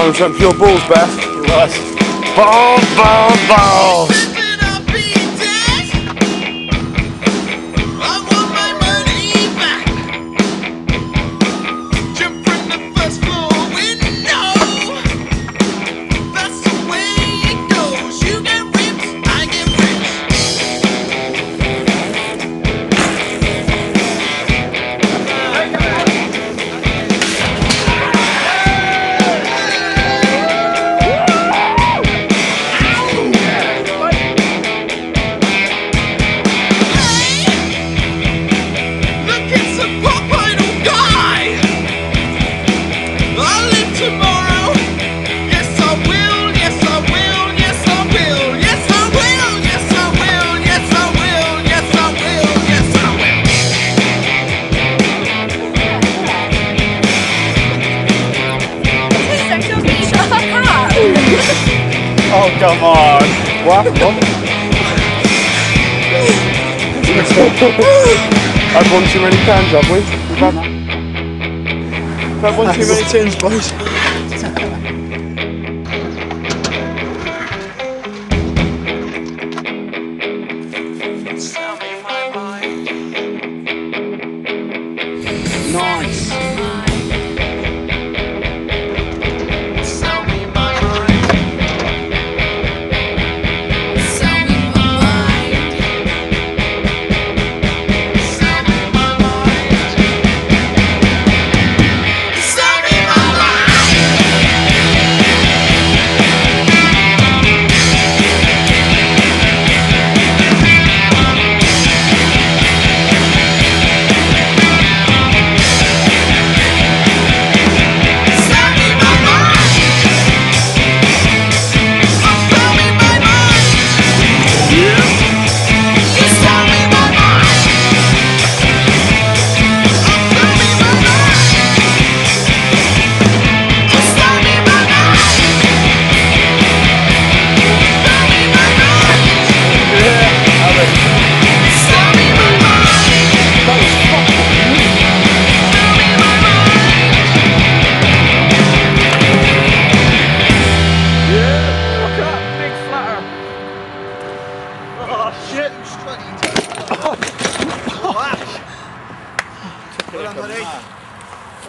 100% pure balls, Beth. It was. Balls, balls, come on. What? I've won too many times, have we? We've had, we've had one too many tins, boys. Nice.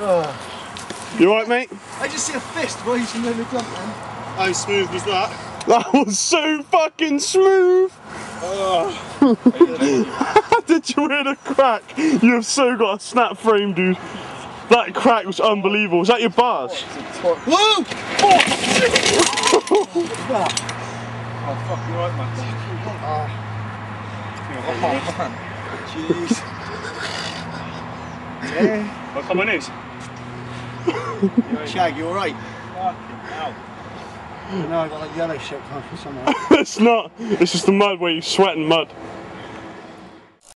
Ah. You alright, mate? I just see a fist rising in the clump then. How smooth was that? That was so fucking smooth. Did you hear the crack? You have so got a snap frame, dude. That crack was unbelievable. Was that your bars? Whoa! Oh, oh, fuck, you right, man. Jeez. Come on, is. Shag, you alright? Fucking hell. No, I got like yellow shit coming from somewhere. it's not. It's just the mud where you sweat and mud.